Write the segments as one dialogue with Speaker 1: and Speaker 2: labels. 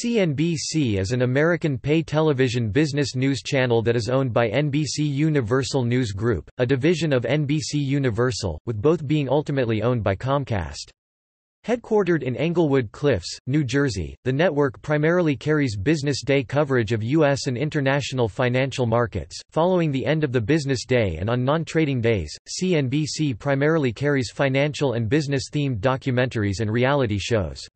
Speaker 1: CNBC is an American pay television business news channel that is owned by NBC Universal News Group, a division of NBC Universal, with both being ultimately owned by Comcast. Headquartered in Englewood Cliffs, New Jersey, the network primarily carries business day coverage of U.S. and international financial markets. Following the end of the business day and on non trading days, CNBC primarily carries financial and business themed documentaries and reality shows.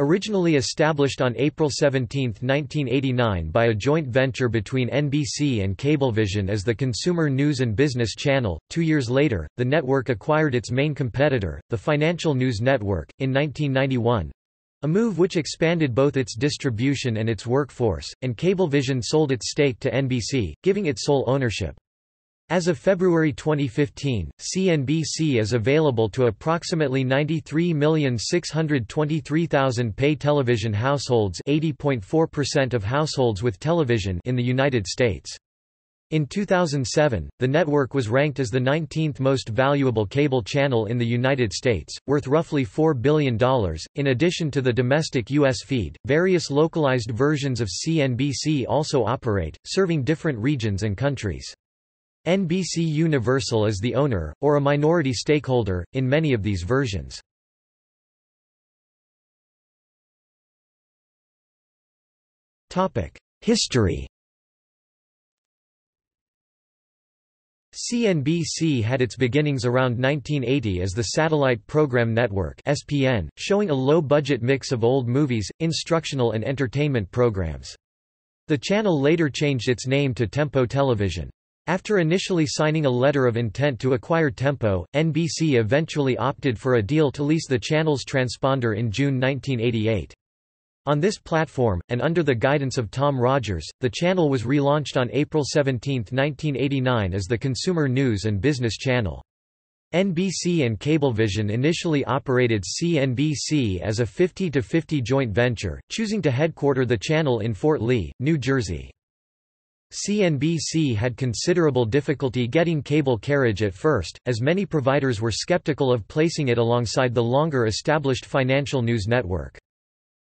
Speaker 1: Originally established on April 17, 1989 by a joint venture between NBC and Cablevision as the Consumer News and Business Channel, two years later, the network acquired its main competitor, the Financial News Network, in 1991, a move which expanded both its distribution and its workforce, and Cablevision sold its stake to NBC, giving it sole ownership. As of February 2015, CNBC is available to approximately 93,623,000 pay television households 80.4% of households with television in the United States. In 2007, the network was ranked as the 19th most valuable cable channel in the United States, worth roughly $4 billion. In addition to the domestic U.S. feed, various localized versions of CNBC also operate, serving different regions and countries. NBC Universal is the owner, or a minority stakeholder, in many of these versions. History CNBC had its beginnings around 1980 as the Satellite Program Network (SPN), showing a low-budget mix of old movies, instructional and entertainment programs. The channel later changed its name to Tempo Television. After initially signing a letter of intent to acquire Tempo, NBC eventually opted for a deal to lease the channel's transponder in June 1988. On this platform, and under the guidance of Tom Rogers, the channel was relaunched on April 17, 1989 as the Consumer News and Business Channel. NBC and Cablevision initially operated CNBC as a 50-50 joint venture, choosing to headquarter the channel in Fort Lee, New Jersey. CNBC had considerable difficulty getting cable carriage at first, as many providers were skeptical of placing it alongside the longer established financial news network.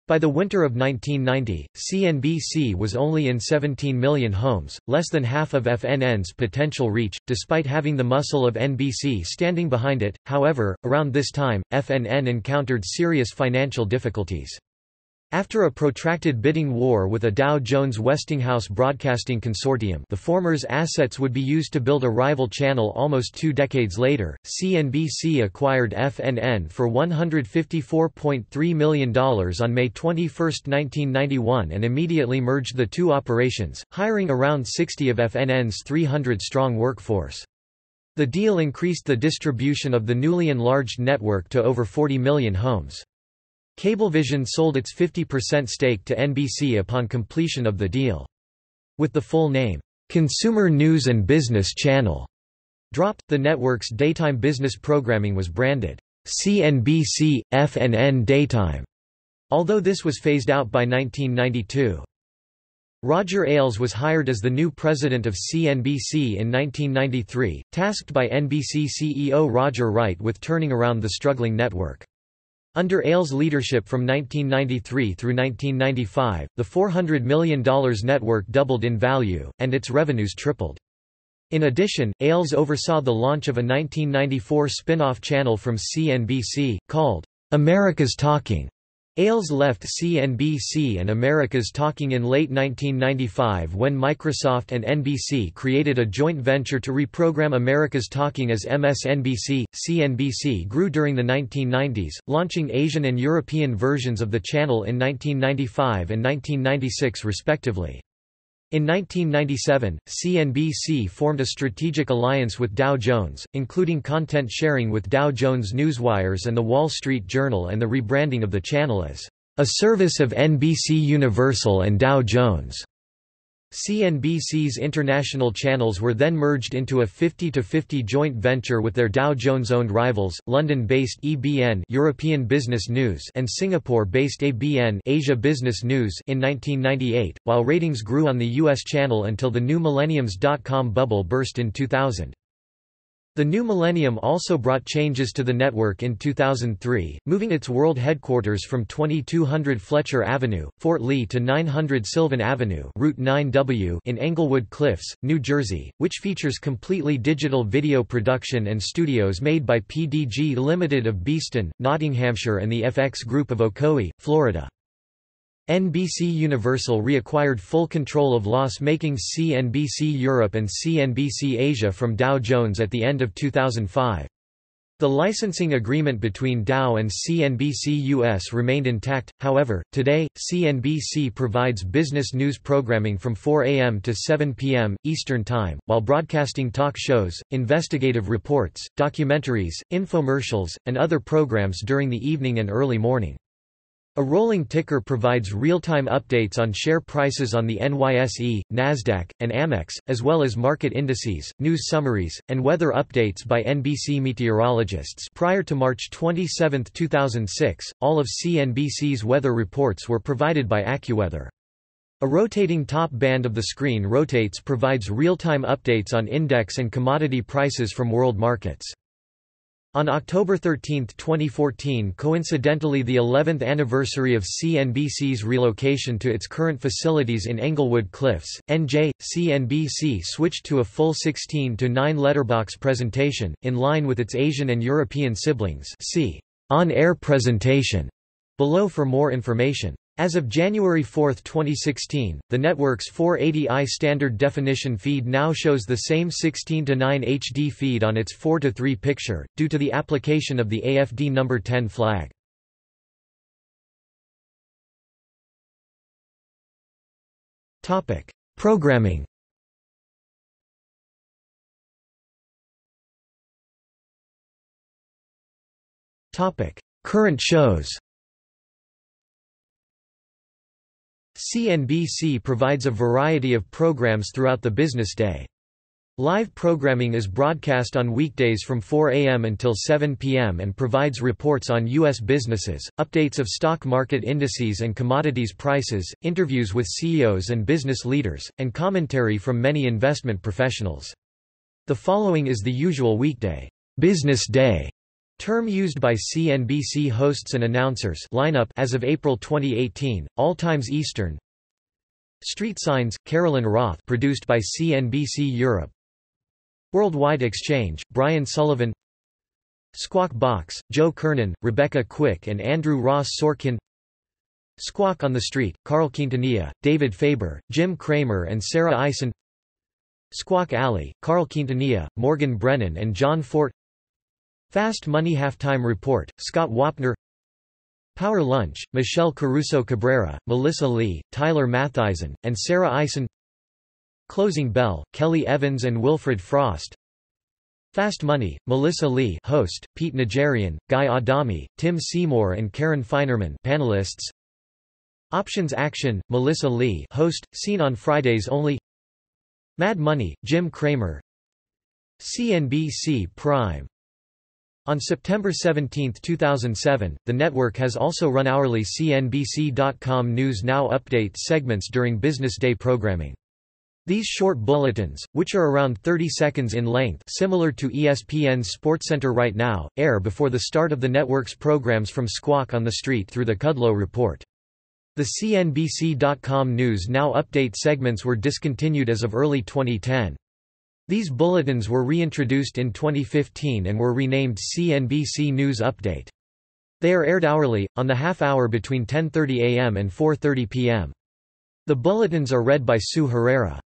Speaker 1: By the winter of 1990, CNBC was only in 17 million homes, less than half of FNN's potential reach, despite having the muscle of NBC standing behind it. However, around this time, FNN encountered serious financial difficulties. After a protracted bidding war with a Dow Jones Westinghouse Broadcasting Consortium the former's assets would be used to build a rival channel almost two decades later, CNBC acquired FNN for $154.3 million on May 21, 1991 and immediately merged the two operations, hiring around 60 of FNN's 300-strong workforce. The deal increased the distribution of the newly enlarged network to over 40 million homes. Cablevision sold its 50% stake to NBC upon completion of the deal. With the full name, Consumer News and Business Channel, dropped, the network's daytime business programming was branded CNBC, FNN Daytime, although this was phased out by 1992. Roger Ailes was hired as the new president of CNBC in 1993, tasked by NBC CEO Roger Wright with turning around the struggling network. Under Ailes' leadership from 1993 through 1995, the $400 million network doubled in value, and its revenues tripled. In addition, Ailes oversaw the launch of a 1994 spin-off channel from CNBC, called America's Talking, Ailes left CNBC and America's Talking in late 1995 when Microsoft and NBC created a joint venture to reprogram America's Talking as MSNBC. CNBC grew during the 1990s, launching Asian and European versions of the channel in 1995 and 1996 respectively. In 1997, CNBC formed a strategic alliance with Dow Jones, including content sharing with Dow Jones Newswires and The Wall Street Journal and the rebranding of the channel as a service of NBC Universal and Dow Jones. CNBC's international channels were then merged into a 50-50 joint venture with their Dow Jones-owned rivals, London-based EBN European Business News and Singapore-based ABN Asia Business News in 1998, while ratings grew on the U.S. channel until the new Millenniums.com bubble burst in 2000. The new millennium also brought changes to the network in 2003, moving its world headquarters from 2200 Fletcher Avenue, Fort Lee to 900 Sylvan Avenue Route 9W in Englewood Cliffs, New Jersey, which features completely digital video production and studios made by PDG Limited of Beeston, Nottinghamshire and the FX Group of Ocoee, Florida. NBC Universal reacquired full control of loss-making CNBC Europe and CNBC Asia from Dow Jones at the end of 2005. The licensing agreement between Dow and CNBC US remained intact, however, today, CNBC provides business news programming from 4 a.m. to 7 p.m. Eastern Time, while broadcasting talk shows, investigative reports, documentaries, infomercials, and other programs during the evening and early morning. A rolling ticker provides real-time updates on share prices on the NYSE, Nasdaq, and Amex, as well as market indices, news summaries, and weather updates by NBC meteorologists. Prior to March 27, 2006, all of CNBC's weather reports were provided by AccuWeather. A rotating top band of the screen rotates provides real-time updates on index and commodity prices from world markets. On October 13, 2014 coincidentally the 11th anniversary of CNBC's relocation to its current facilities in Englewood Cliffs, NJ, CNBC switched to a full 16 to 9 letterbox presentation, in line with its Asian and European siblings see on-air presentation below for more information. As of January 4, 2016, the network's 480i standard definition feed now shows the same 16 to 9 HD feed on its 4 to 3 picture, due to the application of the AFD number 10 flag. Topic: Programming. Topic: Current shows. CNBC provides a variety of programs throughout the business day. Live programming is broadcast on weekdays from 4 a.m. until 7 p.m. and provides reports on U.S. businesses, updates of stock market indices and commodities prices, interviews with CEOs and business leaders, and commentary from many investment professionals. The following is the usual weekday, business day Term used by CNBC hosts and announcers lineup as of April 2018, all times Eastern. Street Signs, Carolin Roth produced by CNBC Europe. Worldwide Exchange, Brian Sullivan. Squawk Box, Joe Kernan, Rebecca Quick and Andrew Ross Sorkin. Squawk on the Street, Carl Quintanilla, David Faber, Jim Cramer and Sarah Eisen. Squawk Alley, Carl Quintanilla, Morgan Brennan and John Fortt Fast Money Halftime Report, Scott Wapner. Power Lunch, Michelle Caruso Cabrera, Melissa Lee, Tyler Mathisen, and Sarah Eisen. Closing Bell, Kelly Evans and Wilfred Frost. Fast Money, Melissa Lee host, Pete Najarian, Guy Adami, Tim Seymour and Karen Finerman panelists. Options Action, Melissa Lee host, seen on Fridays only. Mad Money, Jim Cramer. CNBC Prime on September 17, 2007, the network has also run hourly CNBC.com News Now update segments during business day programming. These short bulletins, which are around 30 seconds in length similar to ESPN's SportsCenter right now, air before the start of the network's programs from Squawk on the Street through the Kudlow Report. The CNBC.com News Now update segments were discontinued as of early 2010. These bulletins were reintroduced in 2015 and were renamed CNBC News Update. They are aired hourly, on the half hour between 10.30 a.m. and 4.30 p.m. The bulletins are read by Sue Herrera.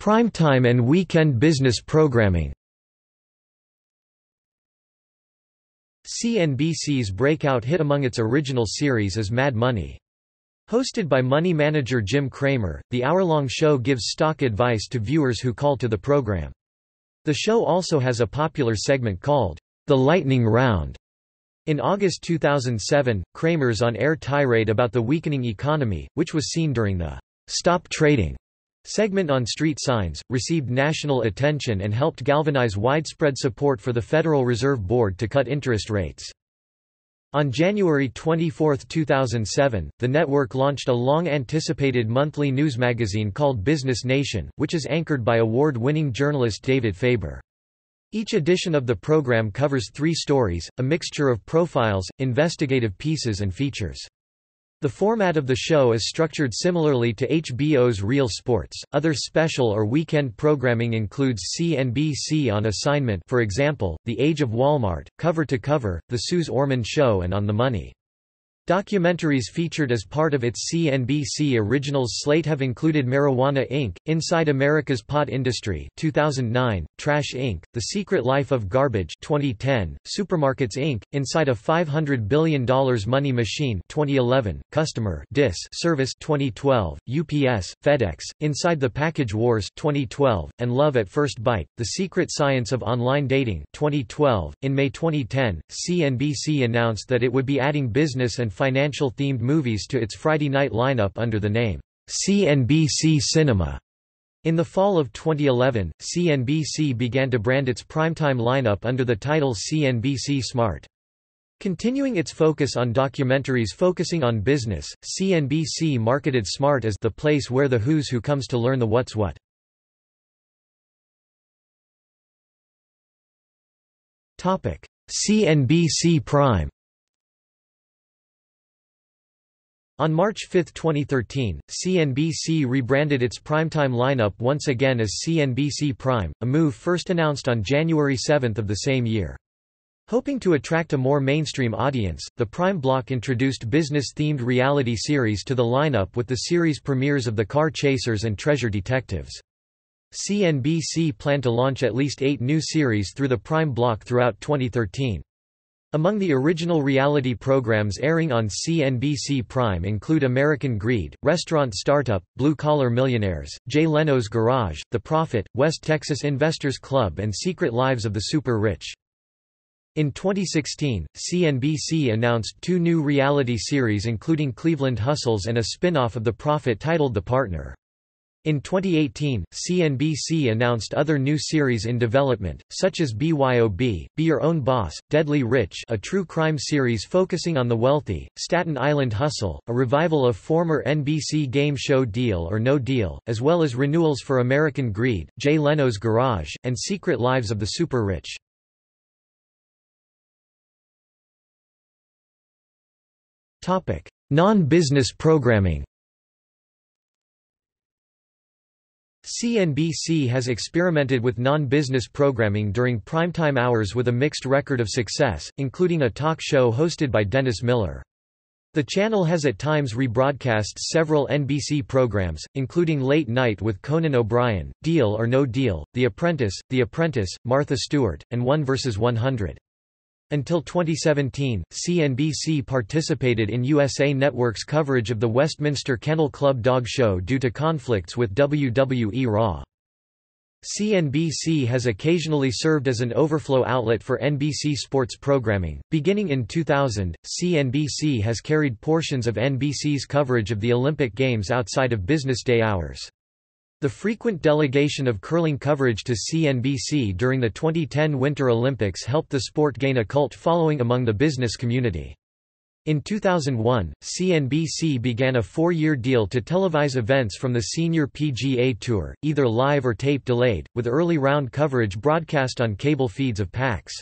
Speaker 1: Primetime and weekend business programming CNBC's breakout hit among its original series is Mad Money. Hosted by money manager Jim Cramer, the hour-long show gives stock advice to viewers who call to the program. The show also has a popular segment called, The Lightning Round. In August 2007, Cramer's on-air tirade about the weakening economy, which was seen during the Stop Trading segment on street signs, received national attention and helped galvanize widespread support for the Federal Reserve Board to cut interest rates. On January 24, 2007, the network launched a long-anticipated monthly news magazine called Business Nation, which is anchored by award-winning journalist David Faber. Each edition of the program covers three stories, a mixture of profiles, investigative pieces and features. The format of the show is structured similarly to HBO's Real Sports. Other special or weekend programming includes CNBC on assignment, for example, The Age of Walmart, Cover to Cover, The Suze Orman Show, and On the Money. Documentaries featured as part of its CNBC Originals slate have included Marijuana Inc., Inside America's Pot Industry 2009, Trash Inc., The Secret Life of Garbage 2010, Supermarkets Inc., Inside a $500 Billion Money Machine 2011, Customer Dis Service 2012, UPS, FedEx, Inside the Package Wars 2012, and Love at First Bite, The Secret Science of Online Dating 2012. In May 2010, CNBC announced that it would be adding business and financial-themed movies to its Friday night lineup under the name, CNBC Cinema. In the fall of 2011, CNBC began to brand its primetime lineup under the title CNBC Smart. Continuing its focus on documentaries focusing on business, CNBC marketed Smart as the place where the who's who comes to learn the what's what. CNBC Prime On March 5, 2013, CNBC rebranded its primetime lineup once again as CNBC Prime, a move first announced on January 7 of the same year. Hoping to attract a more mainstream audience, the Prime block introduced business-themed reality series to the lineup with the series premieres of The Car Chasers and Treasure Detectives. CNBC planned to launch at least eight new series through the Prime block throughout 2013. Among the original reality programs airing on CNBC Prime include American Greed, Restaurant Startup, Blue Collar Millionaires, Jay Leno's Garage, The Profit, West Texas Investors Club and Secret Lives of the Super Rich. In 2016, CNBC announced two new reality series including Cleveland Hustles and a spin-off of The Profit titled The Partner. In 2018, CNBC announced other new series in development, such as BYOB, Be Your Own Boss, Deadly Rich a true crime series focusing on the wealthy, Staten Island Hustle, a revival of former NBC game show Deal or No Deal, as well as renewals for American Greed, Jay Leno's Garage, and Secret Lives of the Super Rich. Non-business programming CNBC has experimented with non-business programming during primetime hours with a mixed record of success, including a talk show hosted by Dennis Miller. The channel has at times rebroadcast several NBC programs, including Late Night with Conan O'Brien, Deal or No Deal, The Apprentice, The Apprentice, Martha Stewart, and One vs. 100. Until 2017, CNBC participated in USA Network's coverage of the Westminster Kennel Club Dog Show due to conflicts with WWE Raw. CNBC has occasionally served as an overflow outlet for NBC sports programming. Beginning in 2000, CNBC has carried portions of NBC's coverage of the Olympic Games outside of business day hours. The frequent delegation of curling coverage to CNBC during the 2010 Winter Olympics helped the sport gain a cult following among the business community. In 2001, CNBC began a four-year deal to televise events from the Senior PGA Tour, either live or tape delayed, with early round coverage broadcast on cable feeds of PAX.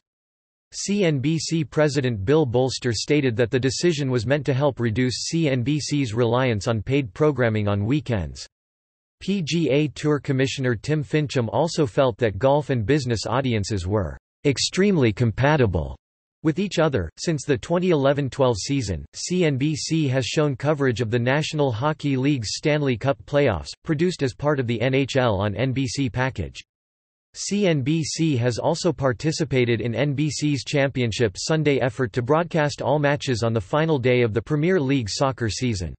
Speaker 1: CNBC President Bill Bolster stated that the decision was meant to help reduce CNBC's reliance on paid programming on weekends. PGA Tour Commissioner Tim Finchem also felt that golf and business audiences were extremely compatible with each other. Since the 2011-12 season, CNBC has shown coverage of the National Hockey League's Stanley Cup playoffs, produced as part of the NHL on NBC package. CNBC has also participated in NBC's Championship Sunday effort to broadcast all matches on the final day of the Premier League soccer season.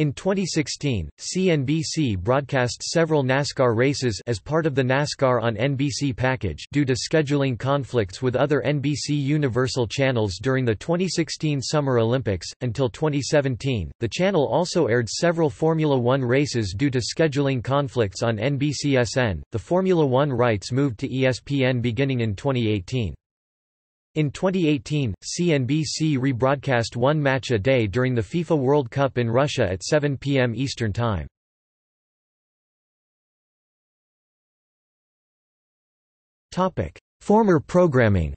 Speaker 1: In 2016, CNBC broadcast several NASCAR races as part of the NASCAR on NBC package due to scheduling conflicts with other NBC Universal channels during the 2016 Summer Olympics. Until 2017, the channel also aired several Formula One races due to scheduling conflicts on NBCSN. The Formula One rights moved to ESPN beginning in 2018. In 2018, CNBC rebroadcast one match a day during the FIFA World Cup in Russia at 7 p.m. Eastern Time. Topic: Former programming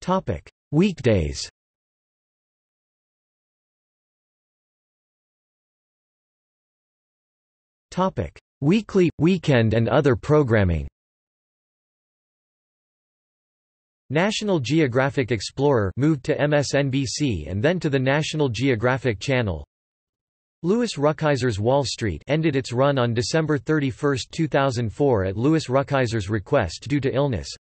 Speaker 1: Topic: Weekdays Weekly, weekend and other programming National Geographic Explorer moved to MSNBC and then to the National Geographic Channel. Louis Rukeyser's Wall Street ended its run on December 31, 2004 at Louis Rukeyser's request due to illness.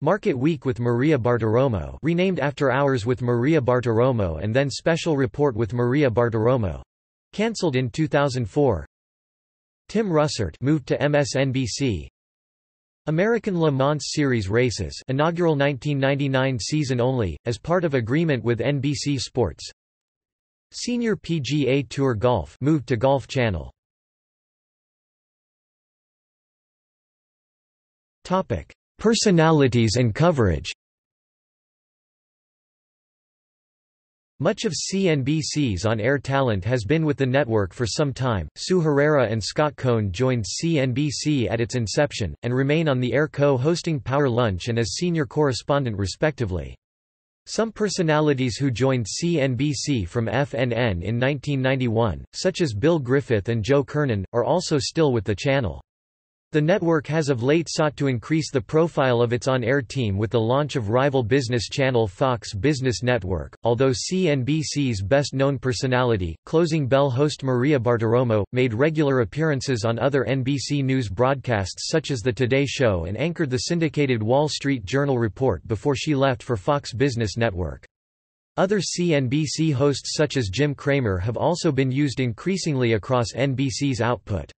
Speaker 1: Market Week with Maria Bartiromo renamed After Hours with Maria Bartiromo and then Special Report with Maria Bartiromo. Cancelled in 2004. Tim Russert moved to MSNBC. American Le Mans Series races inaugural 1999 season only, as part of agreement with NBC Sports. Senior PGA Tour Golf moved to Golf Channel. Topic: Personalities and coverage. Much of CNBC's on-air talent has been with the network for some time. Sue Herrera and Scott Cohn joined CNBC at its inception, and remain on the air co-hosting Power Lunch and as senior correspondent respectively. Some personalities who joined CNBC from FNN in 1991, such as Bill Griffith and Joe Kernan, are also still with the channel. The network has of late sought to increase the profile of its on-air team with the launch of rival business channel Fox Business Network, although CNBC's best-known personality, Closing Bell host Maria Bartiromo, made regular appearances on other NBC News broadcasts such as The Today Show and anchored the syndicated Wall Street Journal report before she left for Fox Business Network. Other CNBC hosts such as Jim Cramer have also been used increasingly across NBC's output.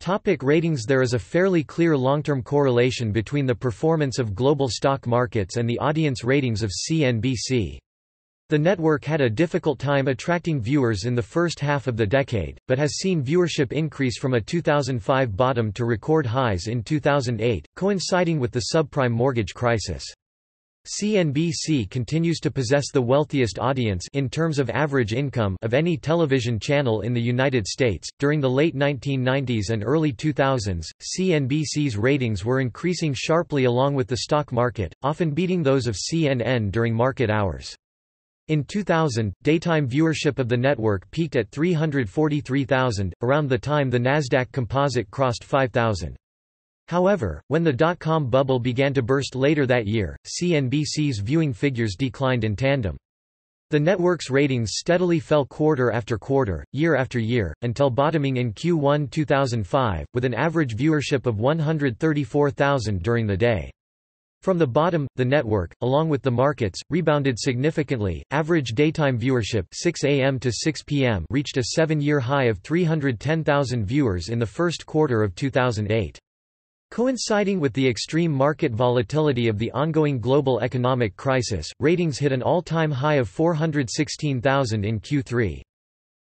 Speaker 1: Topic ratings There is a fairly clear long-term correlation between the performance of global stock markets and the audience ratings of CNBC. The network had a difficult time attracting viewers in the first half of the decade, but has seen viewership increase from a 2005 bottom to record highs in 2008, coinciding with the subprime mortgage crisis. CNBC continues to possess the wealthiest audience in terms of average income of any television channel in the United States. During the late 1990s and early 2000s, CNBC's ratings were increasing sharply along with the stock market, often beating those of CNN during market hours. In 2000, daytime viewership of the network peaked at 343,000, around the time the Nasdaq Composite crossed 5,000. However, when the dot-com bubble began to burst later that year, CNBC's viewing figures declined in tandem. The network's ratings steadily fell quarter after quarter, year after year, until bottoming in Q1 2005, with an average viewership of 134,000 during the day. From the bottom, the network, along with the markets, rebounded significantly. Average daytime viewership 6 a.m. to 6 p.m. reached a seven-year high of 310,000 viewers in the first quarter of 2008. Coinciding with the extreme market volatility of the ongoing global economic crisis, ratings hit an all-time high of 416,000 in Q3.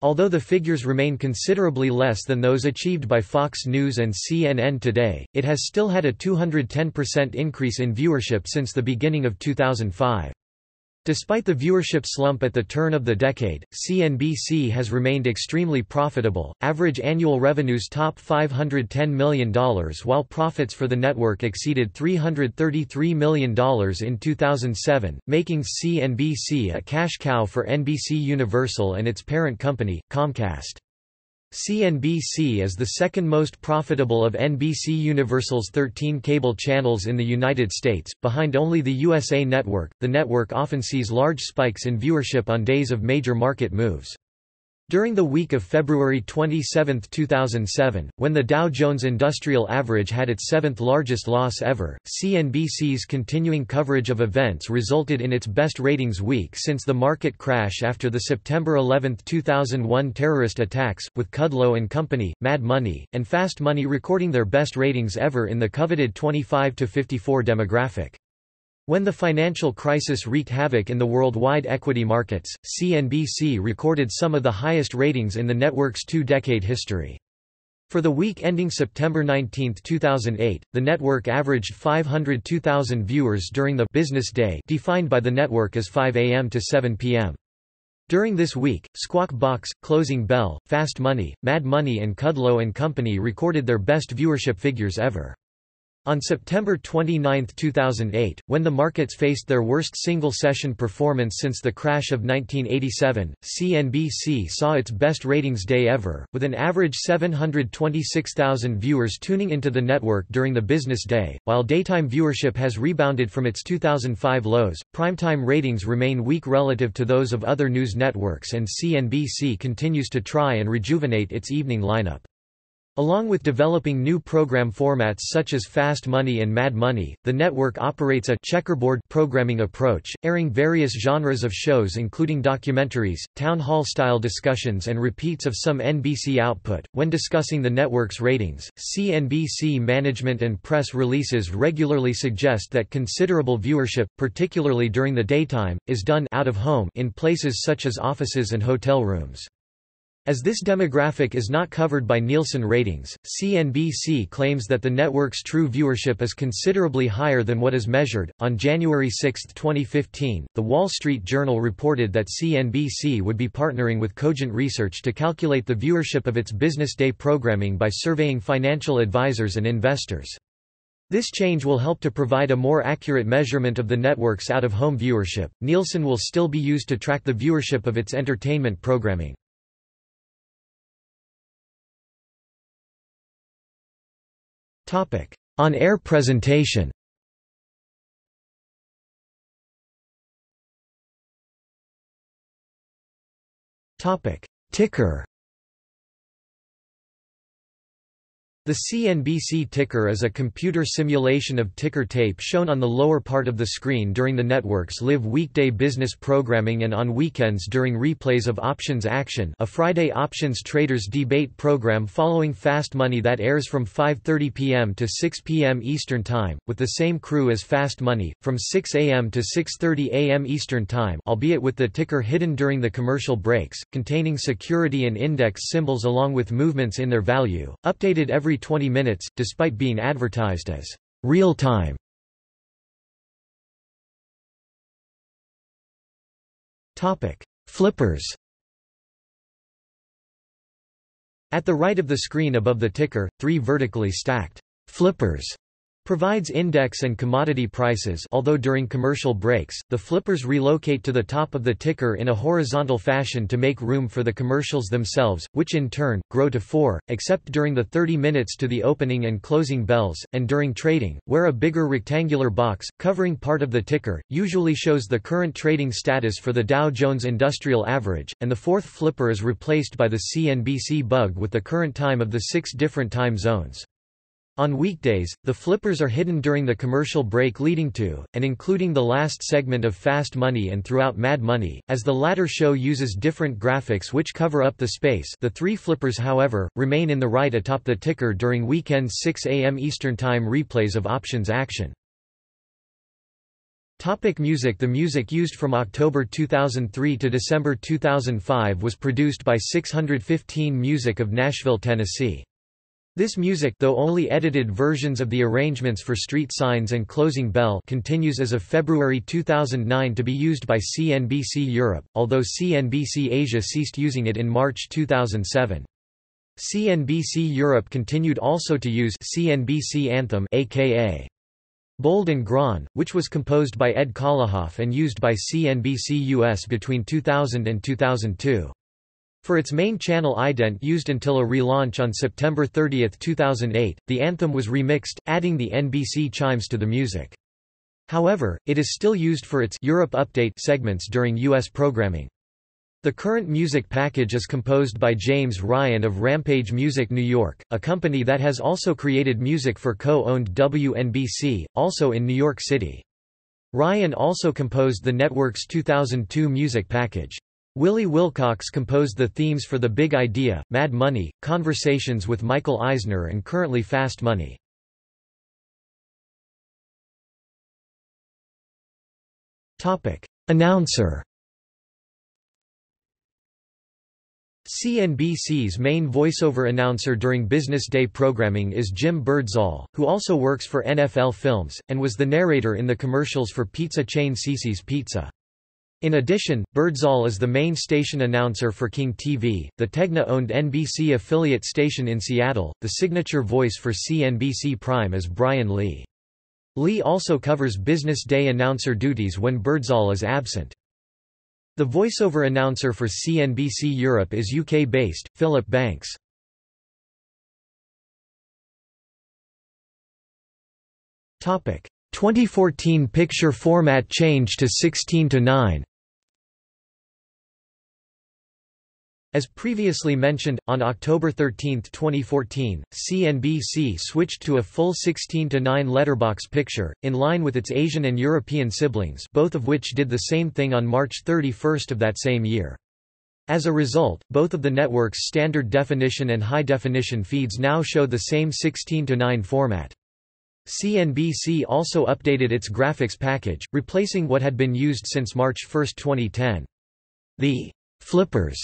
Speaker 1: Although the figures remain considerably less than those achieved by Fox News and CNN today, it has still had a 210% increase in viewership since the beginning of 2005. Despite the viewership slump at the turn of the decade, CNBC has remained extremely profitable. Average annual revenues top $510 million while profits for the network exceeded $333 million in 2007, making CNBC a cash cow for NBC Universal and its parent company, Comcast. CNBC is the second most profitable of NBC Universal's 13 cable channels in the United States, behind only the USA Network. The network often sees large spikes in viewership on days of major market moves. During the week of February 27, 2007, when the Dow Jones Industrial Average had its seventh largest loss ever, CNBC's continuing coverage of events resulted in its best ratings week since the market crash after the September 11, 2001 terrorist attacks, with Kudlow and Company, Mad Money, and Fast Money recording their best ratings ever in the coveted 25–54 demographic. When the financial crisis wreaked havoc in the worldwide equity markets, CNBC recorded some of the highest ratings in the network's two-decade history. For the week ending September 19, 2008, the network averaged 502,000 viewers during the business day defined by the network as 5 a.m. to 7 p.m. During this week, Squawk Box, Closing Bell, Fast Money, Mad Money and Kudlow Company recorded their best viewership figures ever. On September 29, 2008, when the markets faced their worst single-session performance since the crash of 1987, CNBC saw its best ratings day ever, with an average 726,000 viewers tuning into the network during the business day. While daytime viewership has rebounded from its 2005 lows, primetime ratings remain weak relative to those of other news networks and CNBC continues to try and rejuvenate its evening lineup. Along with developing new program formats such as Fast Money and Mad Money, the network operates a checkerboard programming approach, airing various genres of shows including documentaries, town hall-style discussions and repeats of some NBC output. When discussing the network's ratings, CNBC management and press releases regularly suggest that considerable viewership, particularly during the daytime, is done out of home in places such as offices and hotel rooms. As this demographic is not covered by Nielsen ratings, CNBC claims that the network's true viewership is considerably higher than what is measured. On January 6, 2015, The Wall Street Journal reported that CNBC would be partnering with Cogent Research to calculate the viewership of its business day programming by surveying financial advisors and investors. This change will help to provide a more accurate measurement of the network's out of home viewership. Nielsen will still be used to track the viewership of its entertainment programming. On-air presentation. Ticker The CNBC ticker is a computer simulation of ticker tape shown on the lower part of the screen during the network's live weekday business programming and on weekends during replays of Options Action a Friday options traders debate program following Fast Money that airs from 5.30 p.m. to 6 p.m. Eastern Time, with the same crew as Fast Money, from 6 a.m. to 6.30 a.m. Eastern Time albeit with the ticker hidden during the commercial breaks, containing security and index symbols along with movements in their value, updated every every 20 minutes, despite being advertised as real time. Topic: Flippers At the right of the screen above the ticker, three vertically stacked flippers Provides index and commodity prices although during commercial breaks, the flippers relocate to the top of the ticker in a horizontal fashion to make room for the commercials themselves, which in turn, grow to four, except during the 30 minutes to the opening and closing bells, and during trading, where a bigger rectangular box, covering part of the ticker, usually shows the current trading status for the Dow Jones Industrial Average, and the fourth flipper is replaced by the CNBC bug with the current time of the six different time zones. On weekdays, the flippers are hidden during the commercial break leading to, and including the last segment of Fast Money and throughout Mad Money, as the latter show uses different graphics which cover up the space the three flippers however, remain in the right atop the ticker during weekend 6 am Eastern Time replays of Options Action. Topic music The music used from October 2003 to December 2005 was produced by 615 Music of Nashville, Tennessee. This music though only edited versions of the arrangements for Street Signs and Closing Bell continues as of February 2009 to be used by CNBC Europe, although CNBC Asia ceased using it in March 2007. CNBC Europe continued also to use CNBC Anthem aka Bold and Gron, which was composed by Ed Kalehoff and used by CNBC US between 2000 and 2002. For its main channel ident used until a relaunch on September 30, 2008, the anthem was remixed, adding the NBC chimes to the music. However, it is still used for its Europe Update segments during U.S. programming. The current music package is composed by James Ryan of Rampage Music New York, a company that has also created music for co-owned WNBC, also in New York City. Ryan also composed the network's 2002 music package. Willie Wilcox composed the themes for The Big Idea, Mad Money, Conversations with Michael Eisner and currently Fast Money. Announcer CNBC's main voiceover announcer during business day programming is Jim Birdsall, who also works for NFL Films, and was the narrator in the commercials for pizza chain Cici's Pizza. In addition, Birdsall is the main station announcer for King TV, the Tegna-owned NBC affiliate station in Seattle. The signature voice for CNBC Prime is Brian Lee. Lee also covers business day announcer duties when Birdsall is absent. The voiceover announcer for CNBC Europe is UK-based, Philip Banks. Topic: 2014 picture format change to 16 to 9. As previously mentioned, on October 13, 2014, CNBC switched to a full 16-9 letterbox picture, in line with its Asian and European siblings both of which did the same thing on March 31 of that same year. As a result, both of the network's standard definition and high definition feeds now show the same 16-9 format. CNBC also updated its graphics package, replacing what had been used since March 1, 2010. The flippers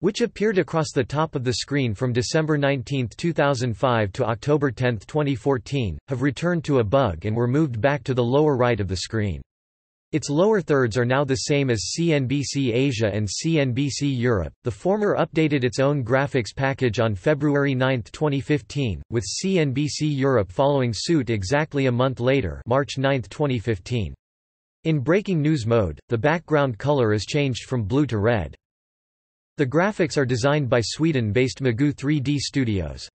Speaker 1: which appeared across the top of the screen from December 19, 2005 to October 10, 2014, have returned to a bug and were moved back to the lower right of the screen. Its lower thirds are now the same as CNBC Asia and CNBC Europe. The former updated its own graphics package on February 9, 2015, with CNBC Europe following suit exactly a month later, March 9, 2015. In breaking news mode, the background color is changed from blue to red. The graphics are designed by Sweden-based Magoo 3D Studios.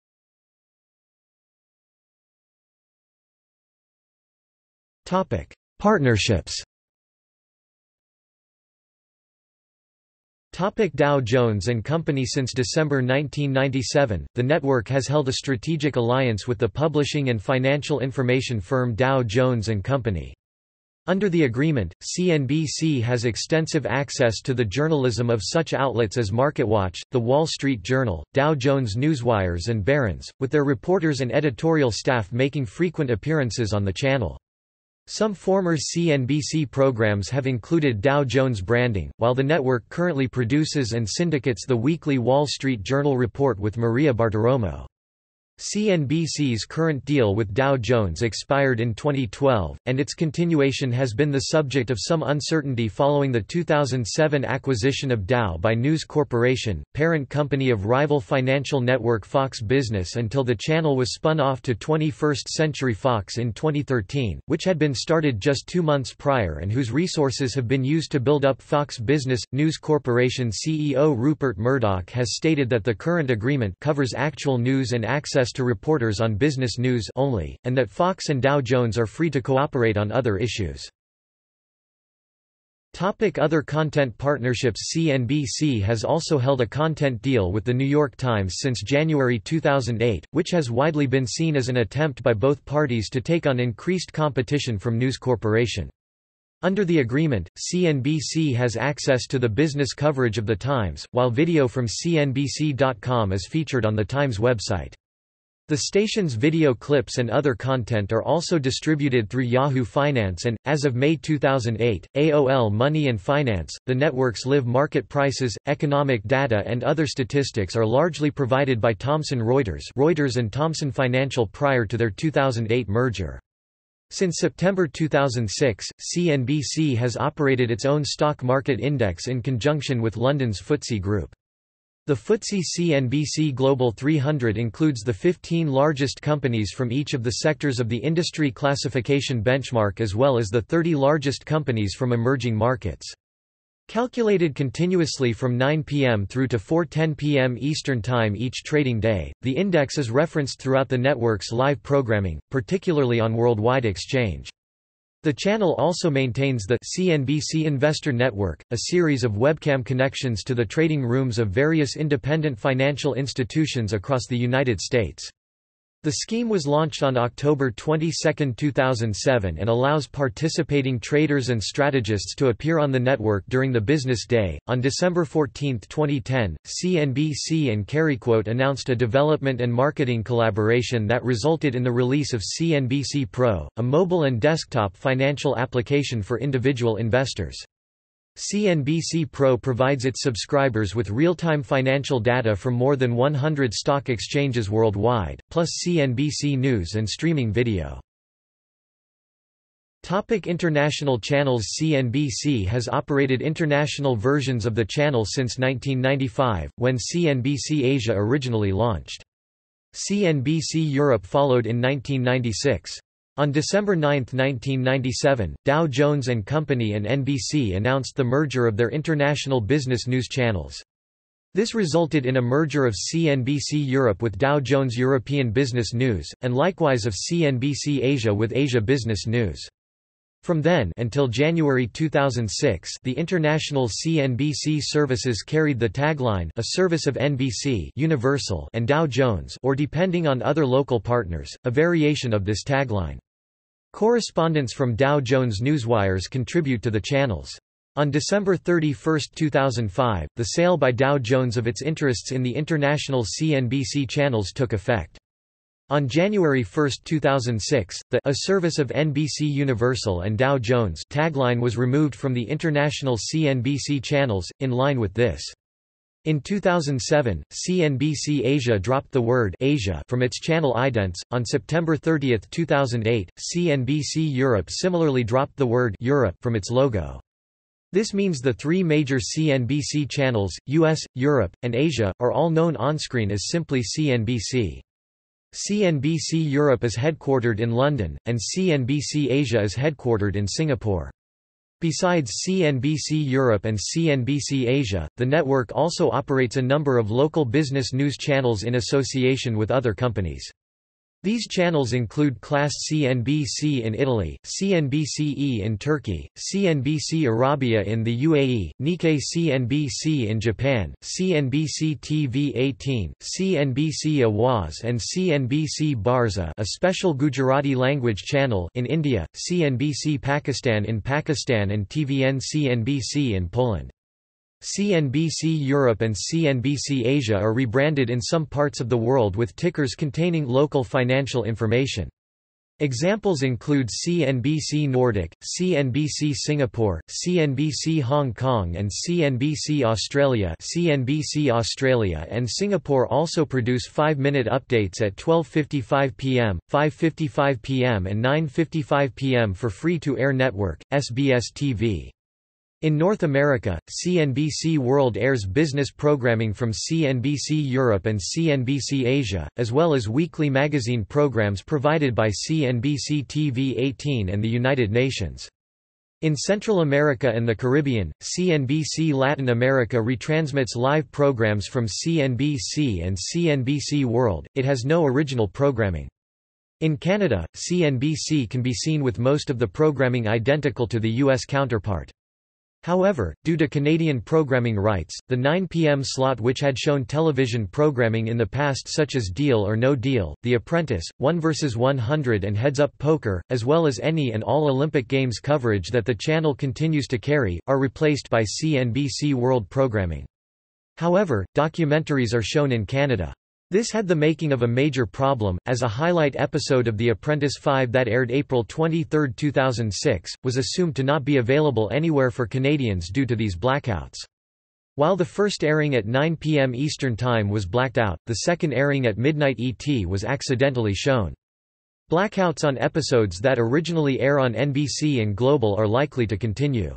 Speaker 1: Topic: Partnerships. Topic Dow Jones Company Since December 1997, the network has held a strategic alliance with the publishing and financial information firm Dow Jones Company. Under the agreement, CNBC has extensive access to the journalism of such outlets as MarketWatch, The Wall Street Journal, Dow Jones Newswires and Barron's, with their reporters and editorial staff making frequent appearances on the channel. Some former CNBC programs have included Dow Jones branding, while the network currently produces and syndicates the weekly Wall Street Journal report with Maria Bartiromo. CNBC's current deal with Dow Jones expired in 2012, and its continuation has been the subject of some uncertainty following the 2007 acquisition of Dow by News Corporation, parent company of rival financial network Fox Business until the channel was spun off to 21st Century Fox in 2013, which had been started just two months prior and whose resources have been used to build up Fox Business. News Corporation CEO Rupert Murdoch has stated that the current agreement covers actual news and access to reporters on business news only, and that Fox and Dow Jones are free to cooperate on other issues. Topic other content partnerships CNBC has also held a content deal with The New York Times since January 2008, which has widely been seen as an attempt by both parties to take on increased competition from News Corporation. Under the agreement, CNBC has access to the business coverage of The Times, while video from CNBC.com is featured on The Times website. The station's video clips and other content are also distributed through Yahoo Finance and, as of May 2008, AOL Money and Finance. The network's live market prices, economic data, and other statistics are largely provided by Thomson Reuters, Reuters and Thomson Financial prior to their 2008 merger. Since September 2006, CNBC has operated its own stock market index in conjunction with London's FTSE Group. The FTSE CNBC Global 300 includes the 15 largest companies from each of the sectors of the industry classification benchmark as well as the 30 largest companies from emerging markets. Calculated continuously from 9 p.m. through to 4.10 p.m. Eastern Time each trading day, the index is referenced throughout the network's live programming, particularly on Worldwide Exchange. The channel also maintains the CNBC Investor Network, a series of webcam connections to the trading rooms of various independent financial institutions across the United States. The scheme was launched on October 22, 2007 and allows participating traders and strategists to appear on the network during the business day. On December 14, 2010, CNBC and Carryquote announced a development and marketing collaboration that resulted in the release of CNBC Pro, a mobile and desktop financial application for individual investors. CNBC Pro provides its subscribers with real-time financial data from more than 100 stock exchanges worldwide, plus CNBC News and streaming video. Topic international channels CNBC has operated international versions of the channel since 1995, when CNBC Asia originally launched. CNBC Europe followed in 1996. On December 9, 1997, Dow Jones Company and NBC announced the merger of their international business news channels. This resulted in a merger of CNBC Europe with Dow Jones European Business News, and likewise of CNBC Asia with Asia Business News. From then until January 2006 the international CNBC services carried the tagline a service of NBC Universal and Dow Jones or depending on other local partners, a variation of this tagline. Correspondents from Dow Jones Newswires contribute to the channels. On December 31, 2005, the sale by Dow Jones of its interests in the international CNBC channels took effect. On January 1, 2006, the A service of NBC Universal and Dow Jones tagline was removed from the international CNBC channels, in line with this. In 2007, CNBC Asia dropped the word Asia from its channel idents. On September 30, 2008, CNBC Europe similarly dropped the word Europe from its logo. This means the three major CNBC channels, US, Europe, and Asia, are all known onscreen as simply CNBC. CNBC Europe is headquartered in London, and CNBC Asia is headquartered in Singapore. Besides CNBC Europe and CNBC Asia, the network also operates a number of local business news channels in association with other companies. These channels include Class CNBC in Italy, CNBCE in Turkey, CNBC Arabia in the UAE, Nikkei CNBC in Japan, CNBC TV 18, CNBC Awaz and CNBC Bajar a special Gujarati language channel in India, CNBC Pakistan in Pakistan and TVN CNBC in Poland. CNBC Europe and CNBC Asia are rebranded in some parts of the world with tickers containing local financial information. Examples include CNBC Nordic, CNBC Singapore, CNBC Hong Kong and CNBC Australia CNBC Australia and Singapore also produce 5-minute updates at 12.55 pm, 5.55 pm and 9.55 pm for free-to-air network, SBS TV. In North America, CNBC World airs business programming from CNBC Europe and CNBC Asia, as well as weekly magazine programs provided by CNBC TV 18 and the United Nations. In Central America and the Caribbean, CNBC Latin America retransmits live programs from CNBC and CNBC World, it has no original programming. In Canada, CNBC can be seen with most of the programming identical to the U.S. counterpart. However, due to Canadian programming rights, the 9 p.m. slot which had shown television programming in the past such as Deal or No Deal, The Apprentice, 1 vs 100 and Heads Up Poker, as well as any and all Olympic Games coverage that the channel continues to carry, are replaced by CNBC World programming. However, documentaries are shown in Canada. This had the making of a major problem, as a highlight episode of The Apprentice 5 that aired April 23, 2006, was assumed to not be available anywhere for Canadians due to these blackouts. While the first airing at 9 p.m. Eastern Time was blacked out, the second airing at midnight ET was accidentally shown. Blackouts on episodes that originally air on NBC and Global are likely to continue.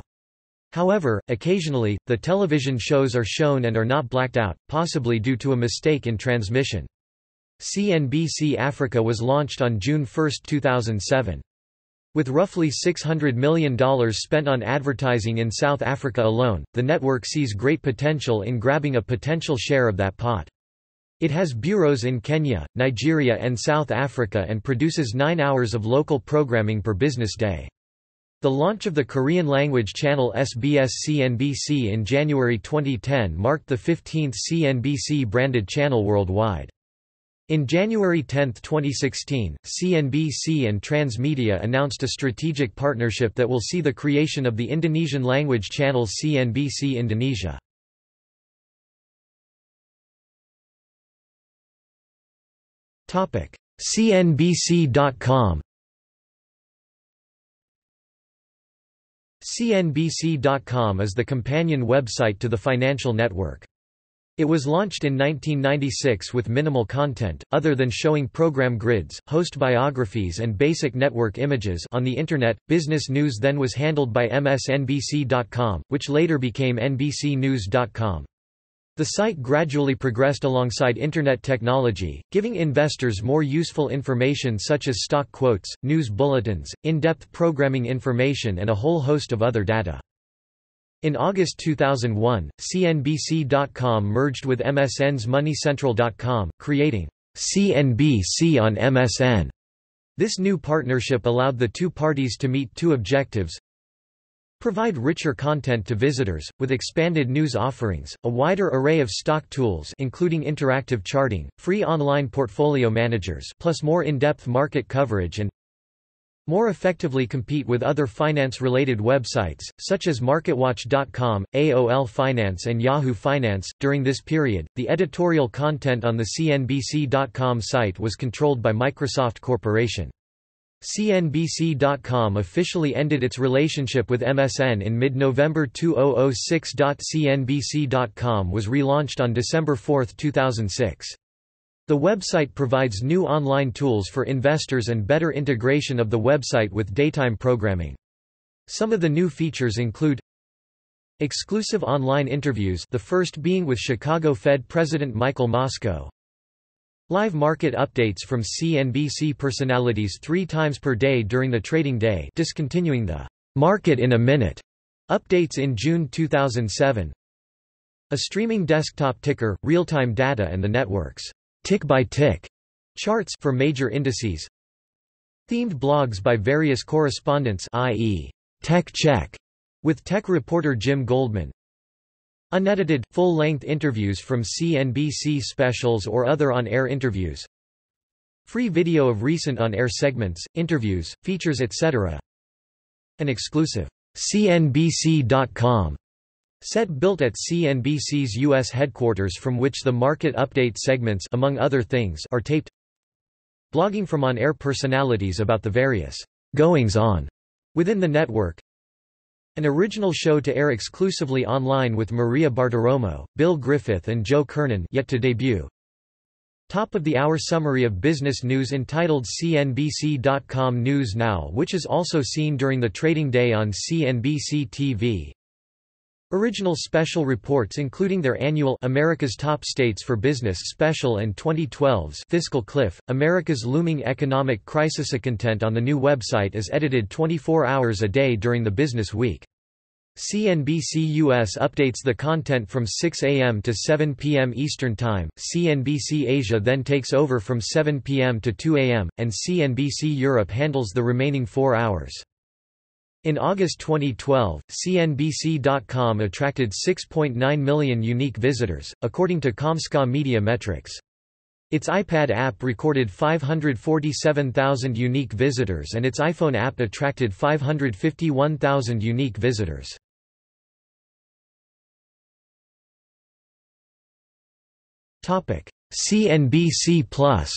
Speaker 1: However, occasionally, the television shows are shown and are not blacked out, possibly due to a mistake in transmission. CNBC Africa was launched on June 1, 2007. With roughly $600 million spent on advertising in South Africa alone, the network sees great potential in grabbing a potential share of that pot. It has bureaus in Kenya, Nigeria and South Africa and produces nine hours of local programming per business day. The launch of the Korean-language channel SBS-CNBC in January 2010 marked the 15th CNBC-branded channel worldwide. In January 10, 2016, CNBC and Transmedia announced a strategic partnership that will see the creation of the Indonesian-language channel CNBC Indonesia. CNBC.com CNBC.com is the companion website to the financial network. It was launched in 1996 with minimal content, other than showing program grids, host biographies and basic network images on the Internet. Business news then was handled by MSNBC.com, which later became NBCNews.com. The site gradually progressed alongside Internet technology, giving investors more useful information such as stock quotes, news bulletins, in-depth programming information and a whole host of other data. In August 2001, CNBC.com merged with MSN's MoneyCentral.com, creating CNBC on MSN. This new partnership allowed the two parties to meet two objectives. Provide richer content to visitors, with expanded news offerings, a wider array of stock tools including interactive charting, free online portfolio managers plus more in-depth market coverage and more effectively compete with other finance-related websites, such as MarketWatch.com, AOL Finance and Yahoo Finance. During this period, the editorial content on the CNBC.com site was controlled by Microsoft Corporation. CNBC.com officially ended its relationship with MSN in mid-November 2006. CNBC.com was relaunched on December 4, 2006. The website provides new online tools for investors and better integration of the website with daytime programming. Some of the new features include Exclusive online interviews the first being with Chicago Fed President Michael Moskow Live market updates from CNBC personalities three times per day during the trading day discontinuing the «Market in a Minute» updates in June 2007 A streaming desktop ticker, real-time data and the network's tick-by-tick charts for major indices. Themed blogs by various correspondents i.e., Tech Check, with tech reporter Jim Goldman Unedited, full-length interviews from CNBC specials or other on-air interviews Free video of recent on-air segments, interviews, features etc. An exclusive CNBC.com Set built at CNBC's U.S. headquarters from which the market update segments among other things are taped Blogging from on-air personalities about the various goings-on within the network An original show to air exclusively online with Maria Bartiromo, Bill Griffeth and Joe Kernan yet to debut. Top of the hour summary of business news entitled CNBC.com News Now which is also seen during the trading day on CNBC TV Original special reports including their annual America's Top States for Business special and 2012's Fiscal Cliff, America's Looming Economic Crisis. A Content on the new website is edited 24 hours a day during the business week. CNBC US updates the content from 6 a.m. to 7 p.m. Eastern Time, CNBC Asia then takes over from 7 p.m. to 2 a.m., and CNBC Europe handles the remaining four hours. In August 2012, CNBC.com attracted 6.9 million unique visitors, according to Comscore Media Metrics. Its iPad app recorded 547,000 unique visitors and its iPhone app attracted 551,000 unique visitors. CNBC Plus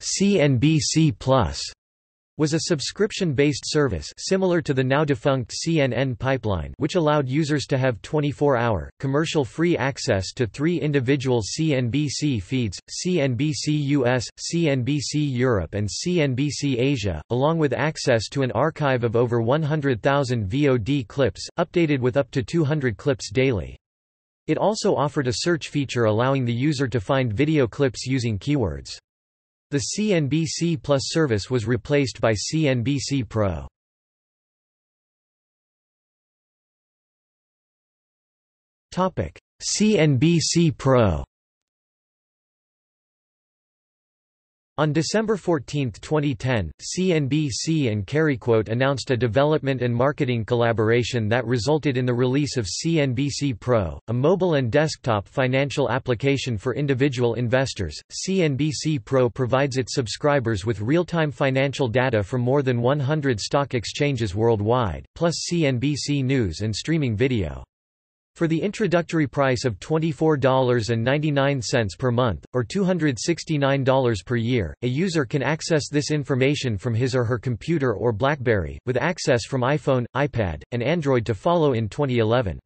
Speaker 1: CNBC Plus was a subscription-based service similar to the now-defunct CNN Pipeline which allowed users to have 24-hour, commercial-free access to three individual CNBC feeds, CNBC US, CNBC Europe and CNBC Asia, along with access to an archive of over 100,000 VOD clips, updated with up to 200 clips daily. It also offered a search feature allowing the user to find video clips using keywords. The CNBC Plus service was replaced by CNBC Pro. CNBC Pro On December 14, 2010, CNBC and Quote announced a development and marketing collaboration that resulted in the release of CNBC Pro, a mobile and desktop financial application for individual investors. CNBC Pro provides its subscribers with real-time financial data from more than 100 stock exchanges worldwide, plus CNBC News and streaming video. For the introductory price of $24.99 per month, or $269 per year, a user can access this information from his or her computer or BlackBerry, with access from iPhone, iPad, and Android to follow in 2011.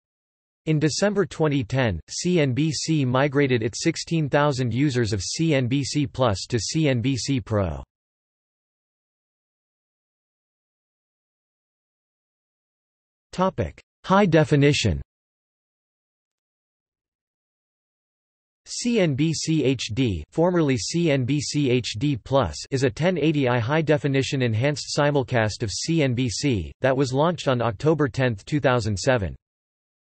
Speaker 1: In December 2010, CNBC migrated its 16,000 users of CNBC Plus to CNBC Pro. High definition CNBC HD, formerly CNBC HD Plus, is a 1080i high-definition enhanced simulcast of CNBC that was launched on October 10, 2007.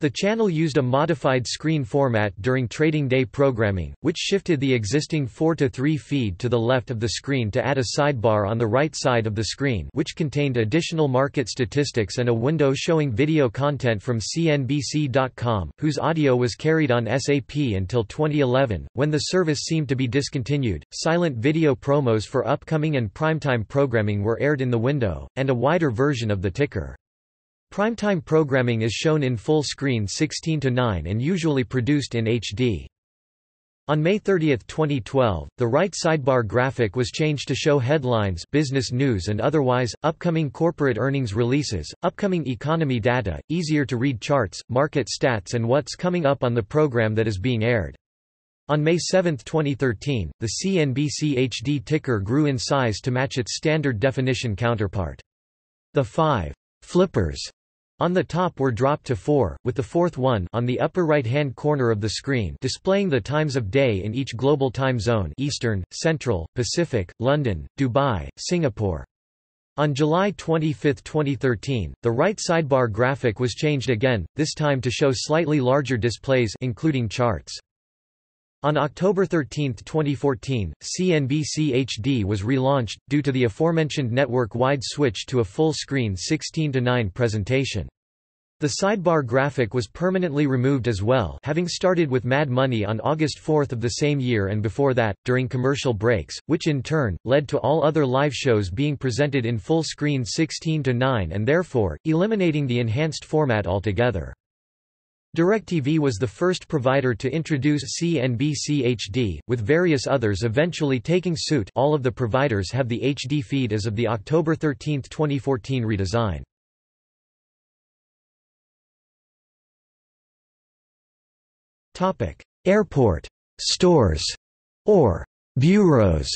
Speaker 1: The channel used a modified screen format during trading day programming, which shifted the existing 4 to 3 feed to the left of the screen to add a sidebar on the right side of the screen which contained additional market statistics and a window showing video content from CNBC.com, whose audio was carried on SAP until 2011, when the service seemed to be discontinued. Silent video promos for upcoming and primetime programming were aired in the window, and a wider version of the ticker. Primetime programming is shown in full screen 16 to 9 and usually produced in HD. On May 30, 2012, the right sidebar graphic was changed to show headlines business news and otherwise, upcoming corporate earnings releases, upcoming economy data, easier-to-read charts, market stats and what's coming up on the program that is being aired. On May 7, 2013, the CNBC HD ticker grew in size to match its standard definition counterpart. The five flippers on the top were dropped to 4, with the fourth one on the upper right-hand corner of the screen displaying the times of day in each global time zone Eastern, Central, Pacific, London, Dubai, Singapore. On July 25, 2013, the right sidebar graphic was changed again, this time to show slightly larger displays including charts. On October 13, 2014, CNBC HD was relaunched, due to the aforementioned network-wide switch to a full-screen 16:9 presentation. The sidebar graphic was permanently removed as well having started with Mad Money on August 4 of the same year and before that, during commercial breaks, which in turn, led to all other live shows being presented in full-screen 16:9 and therefore, eliminating the enhanced format altogether. DirecTV was the first provider to introduce CNBC HD, with various others eventually taking suit all of the providers have the HD feed as of the October 13, 2014 redesign. Airport stores or bureaus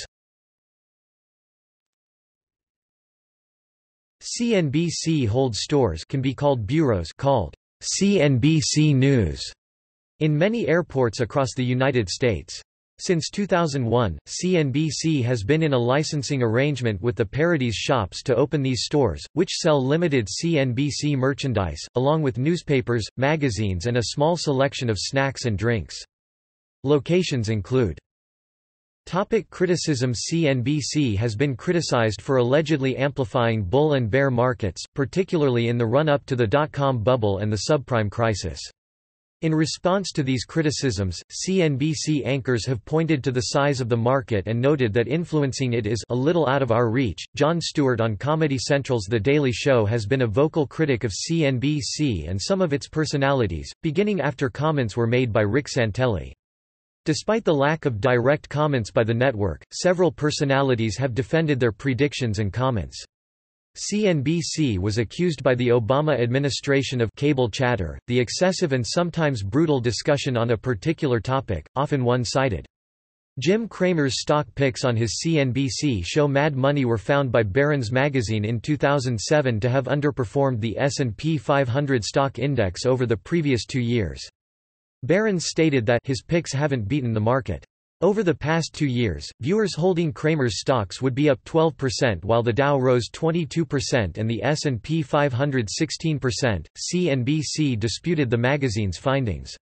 Speaker 1: CNBC holds stores can be called bureaus called CNBC News in many airports across the United States. Since 2001, CNBC has been in a licensing arrangement with the Paradies shops to open these stores, which sell limited CNBC merchandise, along with newspapers, magazines and a small selection of snacks and drinks. Locations include Topic criticism CNBC has been criticized for allegedly amplifying bull and bear markets, particularly in the run-up to the dot-com bubble and the subprime crisis. In response to these criticisms, CNBC anchors have pointed to the size of the market and noted that influencing it is a little out of our reach. Jon Stewart on Comedy Central's The Daily Show has been a vocal critic of CNBC and some of its personalities, beginning after comments were made by Rick Santelli. Despite the lack of direct comments by the network, several personalities have defended their predictions and comments. CNBC was accused by the Obama administration of cable chatter, the excessive and sometimes brutal discussion on a particular topic, often one-sided. Jim Cramer's stock picks on his CNBC show Mad Money were found by Barron's magazine in 2007 to have underperformed the S&P 500 stock index over the previous two years. Barron's stated that his picks haven't beaten the market. Over the past two years, viewers holding Cramer's stocks would be up 12% while the Dow rose 22% and the S&P 500 16%. CNBC disputed the magazine's findings.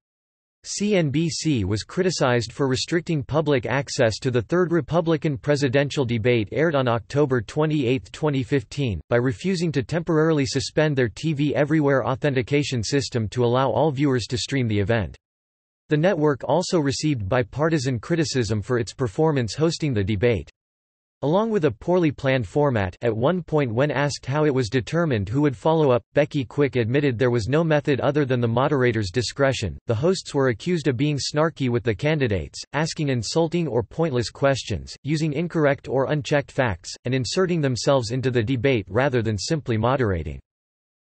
Speaker 1: CNBC was criticized for restricting public access to the third Republican presidential debate aired on October 28, 2015, by refusing to temporarily suspend their TV Everywhere authentication system to allow all viewers to stream the event. The network also received bipartisan criticism for its performance hosting the debate. Along with a poorly planned format at one point when asked how it was determined who would follow up, Becky Quick admitted there was no method other than the moderator's discretion. The hosts were accused of being snarky with the candidates, asking insulting or pointless questions, using incorrect or unchecked facts, and inserting themselves into the debate rather than simply moderating.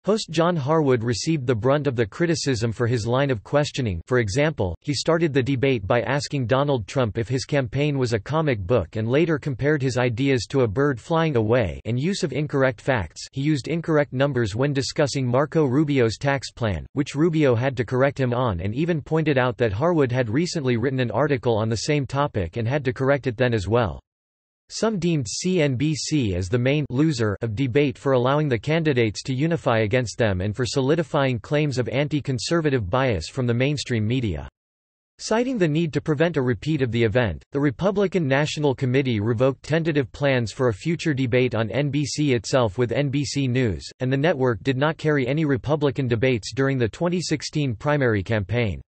Speaker 1: Host John Harwood received the brunt of the criticism for his line of questioning for example, he started the debate by asking Donald Trump if his campaign was a comic book and later compared his ideas to a bird flying away and use of incorrect facts he used incorrect numbers when discussing Marco Rubio's tax plan, which Rubio had to correct him on and even pointed out that Harwood had recently written an article on the same topic and had to correct it then as well. Some deemed CNBC as the main loser of debate for allowing the candidates to unify against them and for solidifying claims of anti-conservative bias from the mainstream media. Citing the need to prevent a repeat of the event, the Republican National Committee revoked tentative plans for a future debate on NBC itself with NBC News, and the network did not carry any Republican debates during the 2016 primary campaign.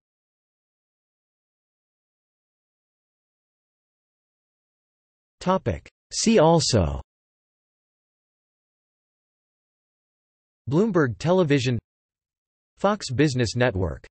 Speaker 1: See also. Bloomberg Television. Fox Business Network